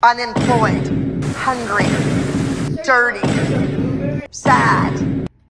unemployed, hungry, dirty, sad.